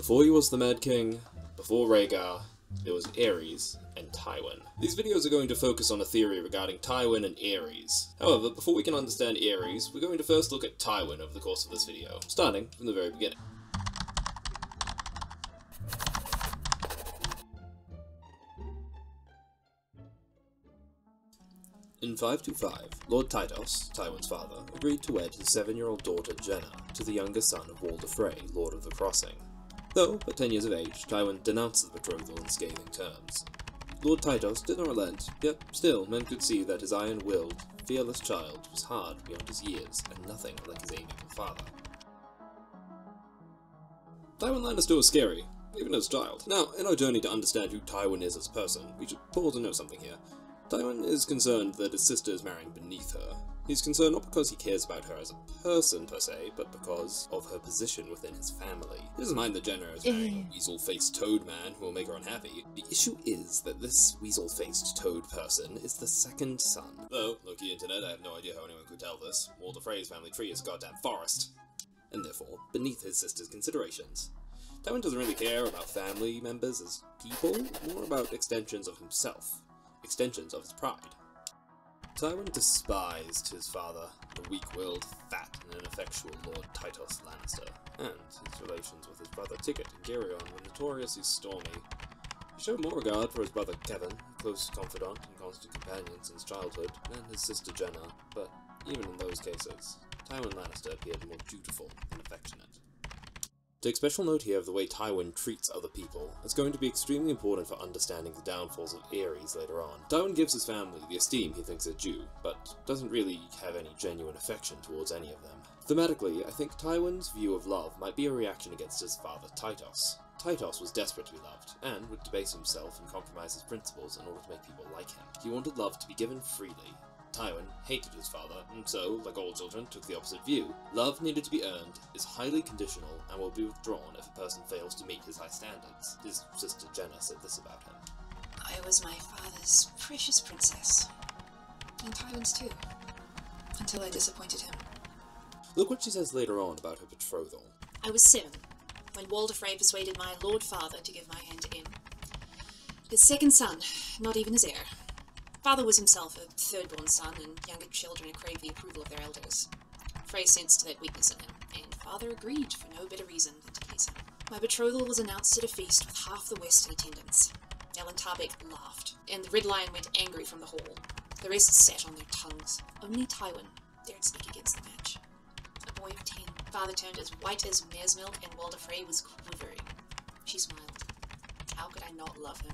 Before he was the Mad King, before Rhaegar, there was Aerys and Tywin. These videos are going to focus on a theory regarding Tywin and Aerys. However, before we can understand Aerys, we're going to first look at Tywin over the course of this video, starting from the very beginning. In 525, Lord Tytos, Tywin's father, agreed to wed his seven-year-old daughter Genna to the younger son of Walder Frey, Lord of the Crossing. Though, at ten years of age, Tywin denounced the betrothal in scathing terms. Lord Tytos did not relent, yet still men could see that his iron-willed, fearless child was hard beyond his years and nothing like his amiable father. Tywin Lannister was scary, even as a child. Now, in our journey to understand who Tywin is as a person, we should pause and know something here. Tywin is concerned that his sister is marrying beneath her. He's concerned not because he cares about her as a person per se, but because of her position within his family. He doesn't mind that Genna is marrying a mm-hmm. weasel-faced toad man who will make her unhappy. The issue is that this weasel-faced toad person is the second son. Though, Loki Internet, I have no idea how anyone could tell this. Walder Frey's family tree is a goddamn forest. And therefore, beneath his sister's considerations. Tywin doesn't really care about family members as people, more about extensions of himself extensions of his pride. Tywin despised his father, the weak-willed, fat, and ineffectual Lord Tytos Lannister, and his relations with his brother Tygett and Gerion were notoriously stormy. He showed more regard for his brother Kevan, a close confidant and constant companion since childhood, than his sister Genna, but even in those cases, Tywin Lannister appeared more dutiful and affectionate. Take special note here of the way Tywin treats other people. It's going to be extremely important for understanding the downfalls of Aerys later on. Tywin gives his family the esteem he thinks they're due, but doesn't really have any genuine affection towards any of them. Thematically, I think Tywin's view of love might be a reaction against his father Tytos. Tytos was desperate to be loved, and would debase himself and compromise his principles in order to make people like him. He wanted love to be given freely, Tywin hated his father, and so, like all children, took the opposite view. Love needed to be earned, is highly conditional, and will be withdrawn if a person fails to meet his high standards. His sister Genna said this about him. I was my father's precious princess. And Tywin's too. Until I disappointed him. Look what she says later on about her betrothal. I was seven, when Walder Frey persuaded my lord father to give my hand to him. His second son, not even his heir. Father was himself a third-born son, and younger children craved the approval of their elders. Frey sensed that weakness in him, and father agreed for no better reason than to please him. My betrothal was announced at a feast with half the West in attendance. Ellyn Tarbeck laughed, and the Red Lion went angry from the hall. The rest sat on their tongues. Only Tywin dared speak against the match. A boy of ten, father turned as white as mare's milk, and Walder Frey was quivering. She smiled. How could I not love him?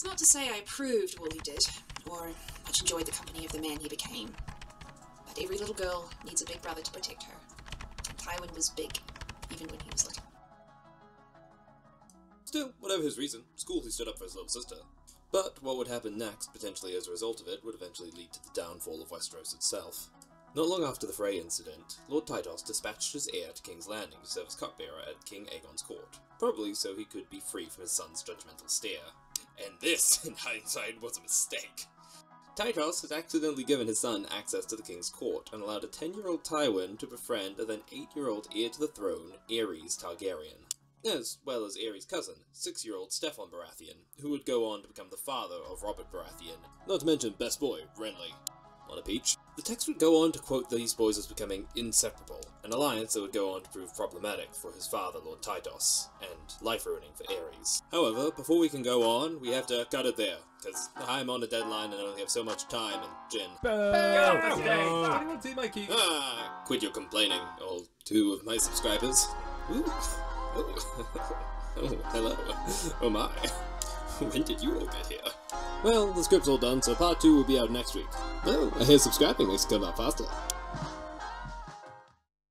It's not to say I approved all he did, or much enjoyed the company of the man he became. But every little girl needs a big brother to protect her. And Tywin was big, even when he was little. Still, whatever his reason, school he stood up for his little sister. But what would happen next, potentially as a result of it, would eventually lead to the downfall of Westeros itself. Not long after the Frey incident, Lord Tytos dispatched his heir to King's Landing to serve as cupbearer at King Aegon's court, probably so he could be free from his son's judgmental stare. And this, in hindsight, was a mistake. Tytos had accidentally given his son access to the king's court and allowed a 10-year-old Tywin to befriend a then 8-year-old heir to the throne, Aerys Targaryen, as well as Aerys' cousin, 6-year-old Steffon Baratheon, who would go on to become the father of Robert Baratheon, not to mention best boy, Renly. On a peach. The text would go on to quote these boys as becoming inseparable, an alliance that would go on to prove problematic for his father, Lord Tytos, and life-ruining for Aerys. However, before we can go on, we have to cut it there, because I'm on a deadline and I only have so much time and Jin. Anyone see my key? Ah, quit your complaining, all two of my subscribers. Ooh. Oh. oh, hello. Oh my. When did you all get here? Well, the script's all done, so part 2 will be out next week. Oh, I hear subscribing makes it come out faster.